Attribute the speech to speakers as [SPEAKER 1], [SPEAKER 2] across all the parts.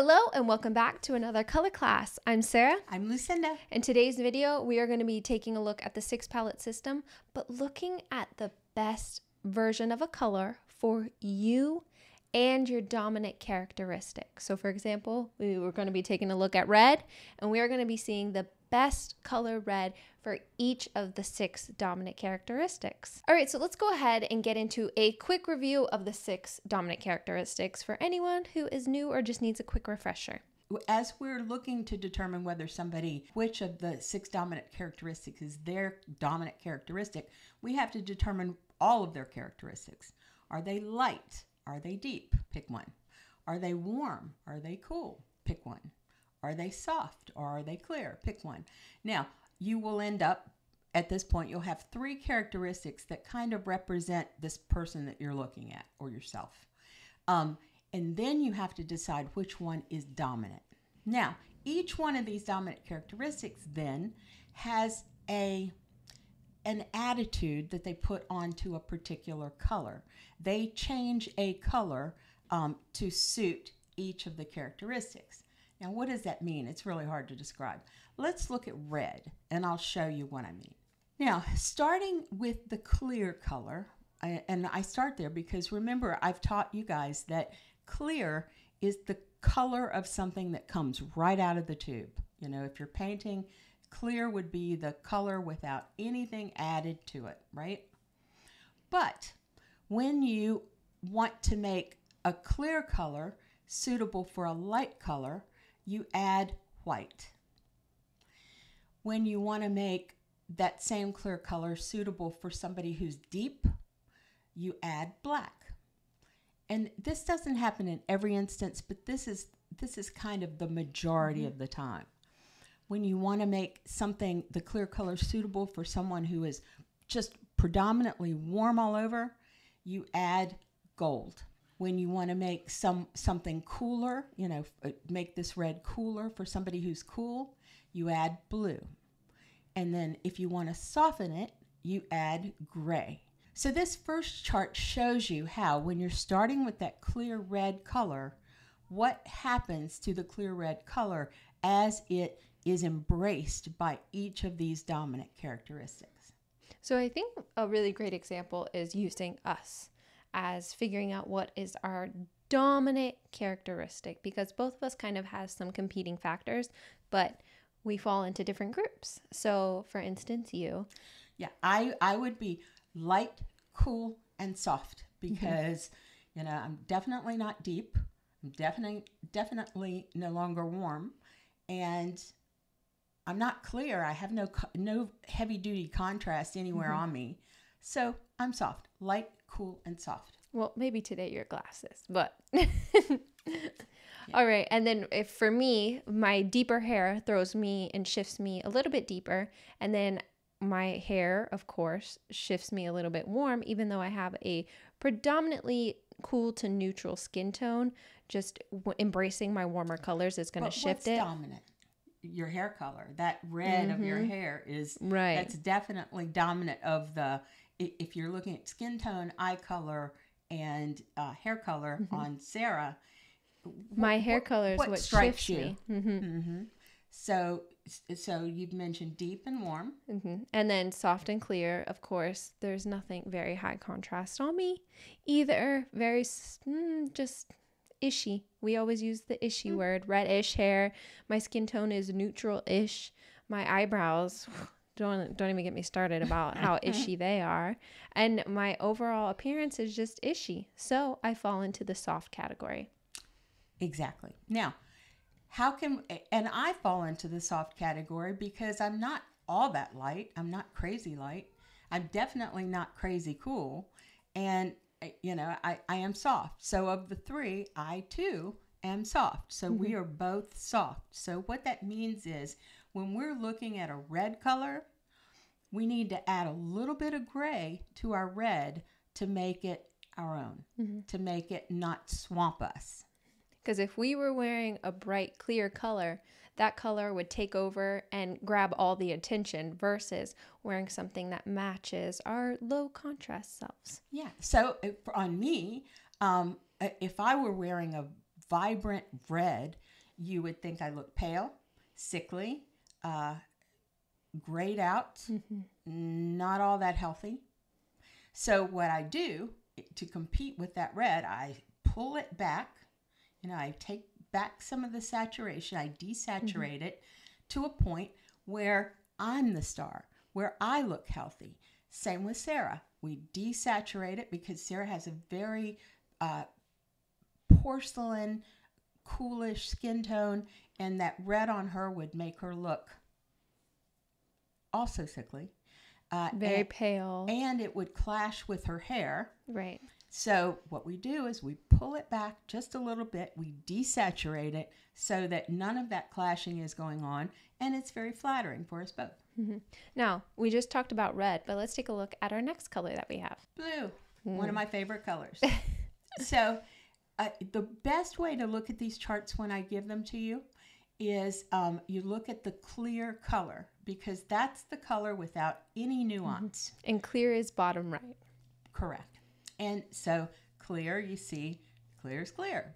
[SPEAKER 1] Hello and welcome back to another color class. I'm Sara.
[SPEAKER 2] I'm Lucinda.
[SPEAKER 1] In today's video, we are going to be taking a look at the six palette system, but looking at the best version of a color for you and your dominant characteristic. So for example, we were going to be taking a look at red and we are going to be seeing the best color red for each of the six dominant characteristics. All right, so let's go ahead and get into a quick review of the six dominant characteristics for anyone who is new or just needs a quick refresher.
[SPEAKER 2] As we're looking to determine whether somebody, which of the six dominant characteristics is their dominant characteristic, we have to determine all of their characteristics. Are they light? Are they deep? Pick one. Are they warm? Are they cool? Pick one. Are they soft or are they clear? Pick one. Now, you will end up at this point, you'll have three characteristics that kind of represent this person that you're looking at or yourself. Um, and then you have to decide which one is dominant. Now, each one of these dominant characteristics then has a an attitude that they put onto a particular color. They change a color um, to suit each of the characteristics. Now, what does that mean? It's really hard to describe. Let's look at red, and I'll show you what I mean. Now, starting with the clear color, I, and I start there because remember, I've taught you guys that clear is the color of something that comes right out of the tube. You know, if you're painting, clear would be the color without anything added to it, right? But when you want to make a clear color suitable for a light color, you add white. When you want to make that same clear color suitable for somebody who's deep, you add black. And this doesn't happen in every instance, but this is this is kind of the majority mm-hmm. of the time. When you want to make something the clear color suitable for someone who is just predominantly warm all over, you add gold when you want to make some something cooler, you know, uh, make this red cooler for somebody who's cool, you add blue. And then if you want to soften it, you add gray. So this first chart shows you how when you're starting with that clear red color, what happens to the clear red color as it is embraced by each of these dominant characteristics.
[SPEAKER 1] So I think a really great example is using us as figuring out what is our dominant characteristic because both of us kind of has some competing factors, but we fall into different groups. So, for instance, you.
[SPEAKER 2] Yeah, I I would be light, cool, and soft mm-hmm. because mm-hmm. you know I'm definitely not deep. I'm definitely definitely no longer warm, and I'm not clear. I have no no heavy duty contrast anywhere mm-hmm. on me, so I'm soft, light, cool, and soft.
[SPEAKER 1] Well, maybe today your glasses, but. All right. And then if for me, my deeper hair throws me and shifts me a little bit deeper. And then my hair, of course, shifts me a little bit warm, even though I have a predominantly cool to neutral skin tone. Just w- embracing my warmer colors is going to shift
[SPEAKER 2] it. dominant? Your hair color. That red mm-hmm. of your mm-hmm. hair is right. That's definitely dominant of the if you're looking at skin tone, eye color, and uh, hair color mm-hmm. on Sara,
[SPEAKER 1] my what, hair color is what, what strikes you.
[SPEAKER 2] Mm-hmm. Mm-hmm. So, so you've mentioned deep and warm,
[SPEAKER 1] mm-hmm. and then soft and clear. Of course, there's nothing very high contrast on me either. Very mm, just ishy. We always use the ishy mm. word. Reddish hair. My skin tone is neutral-ish. My eyebrows don't don't even get me started about how ishy they are. And my overall appearance is just ishy. So i fall into the soft category.
[SPEAKER 2] Exactly. Now how can and i fall into the soft category because i'm not all that light. I'm not crazy light. I'm definitely not crazy cool. And you know i, I am soft. So of the three i too am soft. So mm-hmm. we are both soft. So what that means is when we're looking at a red color, we need to add a little bit of gray to our red to make it our own, mm-hmm. to make it not swamp us.
[SPEAKER 1] Because if we were wearing a bright, clear color, that color would take over and grab all the attention versus wearing something that matches our low contrast selves.
[SPEAKER 2] Yeah. So on me, um, if I were wearing a vibrant red, you would think I look pale, sickly, uh, grayed out,
[SPEAKER 1] Mm-hmm.
[SPEAKER 2] not all that healthy. So what I do to compete with that red, I pull it back, you know, I take back some of the saturation, I desaturate it to a point where I'm the star, where I look healthy. Same with Sara. We desaturate it because Sara has a very uh, porcelain, coolish skin tone, and that red on her would make her look also sickly. Uh,
[SPEAKER 1] Very
[SPEAKER 2] and,
[SPEAKER 1] pale.
[SPEAKER 2] and it would clash with her hair.
[SPEAKER 1] right.
[SPEAKER 2] So what we do is we pull it back just a little bit, we desaturate it so that none of that clashing is going on, and it's very flattering for us both.
[SPEAKER 1] Now, we just talked about red, but let's take a look at our next color that we have.
[SPEAKER 2] Blue, one of my favorite colors. so uh, the best way to look at these charts when I give them to you is um, you look at the clear color because that's the color without any nuance.
[SPEAKER 1] And clear is bottom right.
[SPEAKER 2] Correct. And so clear, you see, clear is clear.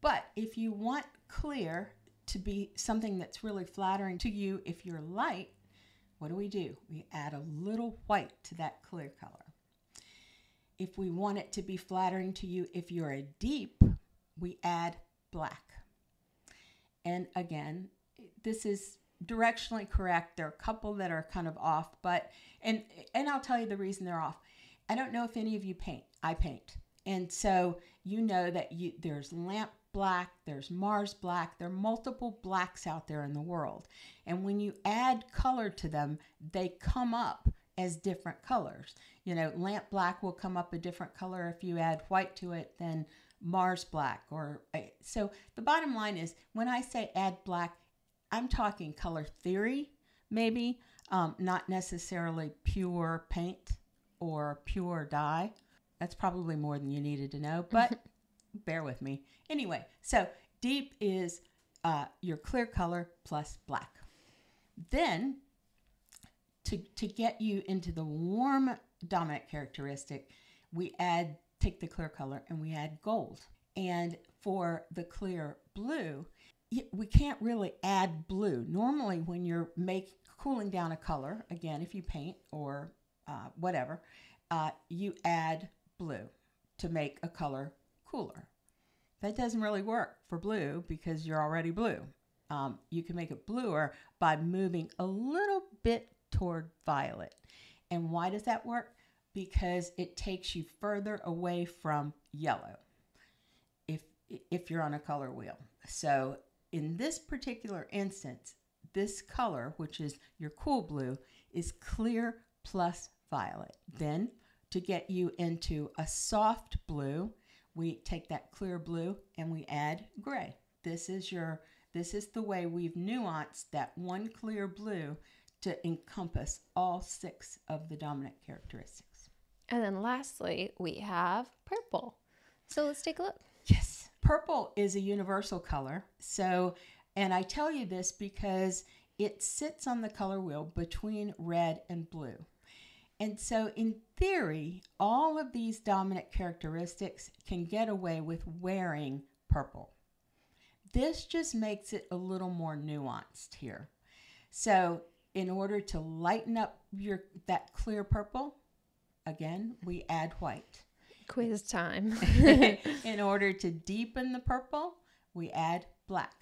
[SPEAKER 2] But if you want clear to be something that's really flattering to you, if you're light, what do we do? We add a little white to that clear color. If we want it to be flattering to you, if you're a deep, we add black. And again, this is directionally correct. There are a couple that are kind of off, but and and I'll tell you the reason they're off. I don't know if any of you paint. I paint. And so you know that you there's lamp black, there's Mars black, there are multiple blacks out there in the world. And when you add color to them, they come up as different colors. You know, lamp black will come up a different color if you add white to it than Mars black or uh, so the bottom line is when I say add black, I'm talking color theory maybe, um, not necessarily pure paint or pure dye. That's probably more than you needed to know, but bear with me. Anyway, so deep is uh, your clear color plus black. Then, to, to get you into the warm dominant characteristic, we add, take the clear color and we add gold. And for the clear blue, we can't really add blue. Normally, when you're make, cooling down a color, again, if you paint or uh, whatever, uh, you add blue to make a color cooler. That doesn't really work for blue because you're already blue. Um, you can make it bluer by moving a little bit toward violet. And why does that work? Because it takes you further away from yellow if if you're on a color wheel. So in this particular instance, this color, which is your cool blue, is clear plus violet. Then to get you into a soft blue, we take that clear blue and we add gray. This is your this is the way we've nuanced that one clear blue to encompass all six of the dominant characteristics.
[SPEAKER 1] And then lastly, we have purple. So let's take a look.
[SPEAKER 2] Yes. Purple is a universal color. So, and I tell you this because it sits on the color wheel between red and blue. And so, in theory, all of these dominant characteristics can get away with wearing purple. This just makes it a little more nuanced here. So, in order to lighten up your that clear purple, again, we add white.
[SPEAKER 1] Quiz time.
[SPEAKER 2] in order to deepen the purple, we add black.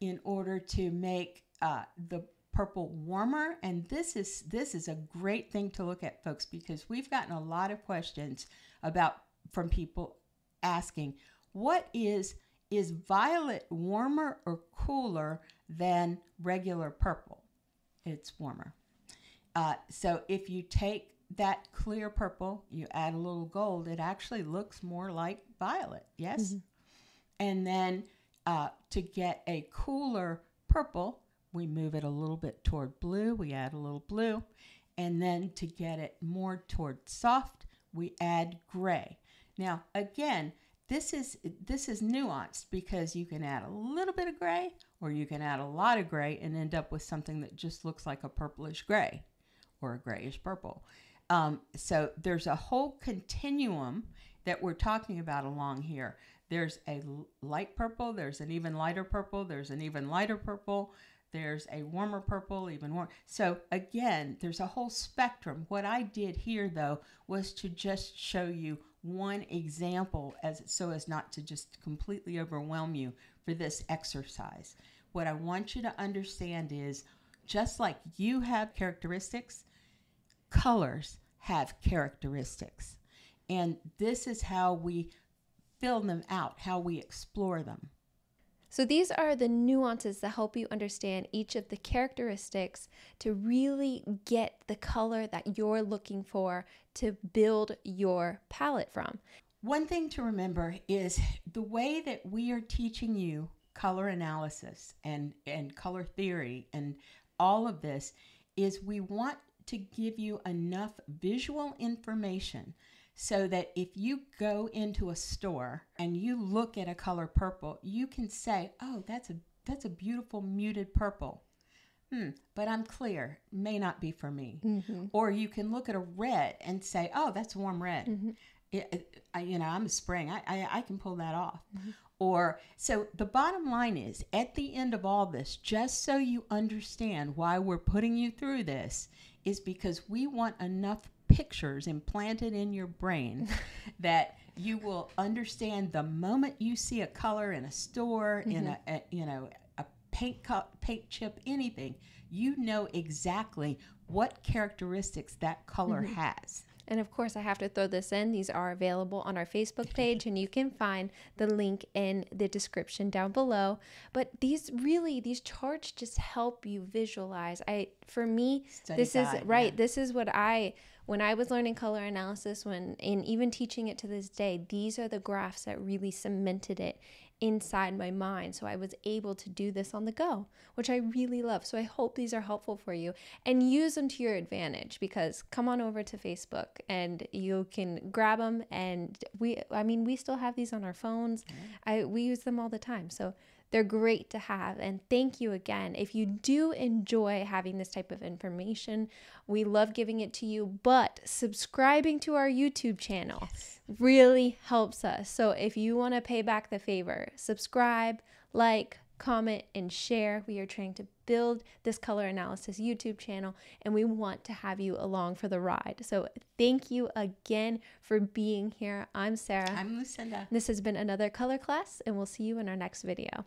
[SPEAKER 2] In order to make uh, the purple warmer, and this is this is a great thing to look at, folks, because we've gotten a lot of questions about from people asking, what is is violet warmer or cooler than regular purple? It's warmer. Uh, so if you take that clear purple, you add a little gold, it actually looks more like violet. Yes. And then uh, to get a cooler purple, we move it a little bit toward blue. We add a little blue. And then to get it more toward soft, we add gray. Now, again, this is this is nuanced because you can add a little bit of gray or you can add a lot of gray and end up with something that just looks like a purplish gray or a grayish purple. Um, so there's a whole continuum that we're talking about along here. There's a light purple, there's an even lighter purple, there's an even lighter purple, there's a warmer purple, even warm. So again, there's a whole spectrum. What I did here though was to just show you one example as so as not to just completely overwhelm you for this exercise. What I want you to understand is just like you have characteristics, colors have characteristics. And this is how we fill them out, how we explore them.
[SPEAKER 1] So, these are the nuances that help you understand each of the characteristics to really get the color that you're looking for to build your palette from.
[SPEAKER 2] One thing to remember is the way that we are teaching you color analysis and, and color theory and all of this is we want to give you enough visual information so that if you go into a store and you look at a color purple, you can say, "Oh, that's a that's a beautiful muted purple." Hmm, but I'm clear, may not be for me.
[SPEAKER 1] Mm-hmm.
[SPEAKER 2] Or you can look at a red and say, "Oh, that's warm red."
[SPEAKER 1] Mm-hmm.
[SPEAKER 2] It, you know, I'm a spring. I, I, I can pull that off. Mm-hmm. Or so the bottom line is at the end of all this, just so you understand why we're putting you through this, is because we want enough pictures implanted in your brain that you will understand the moment you see a color in a store, mm-hmm. in a, a, you know a paint cup, paint chip, anything, you know exactly what characteristics that color mm-hmm. has.
[SPEAKER 1] And of course, I have to throw this in. These are available on our Facebook page, and you can find the link in the description down below. But these really, these charts just help you visualize. I, for me, Study this guide, is right. Yeah. This is what I when I was learning color analysis, when and even teaching it to this day, these are the graphs that really cemented it inside my mind. So I was able to do this on the go, which I really love. So I hope these are helpful for you and use them to your advantage because come on over to Facebook and you can grab them and we I mean we still have these on our phones. I we use them all the time. So they're great to have. And thank you again. If you do enjoy having this type of information, we love giving it to you. But subscribing to our YouTube channel yes. really helps us. So if you want to pay back the favor, subscribe, like, comment, and share. We are trying to build this color analysis YouTube channel and we want to have you along for the ride. So thank you again for being here. I'm Sara.
[SPEAKER 2] I'm Lucinda.
[SPEAKER 1] This has been another color class and we'll see you in our next video.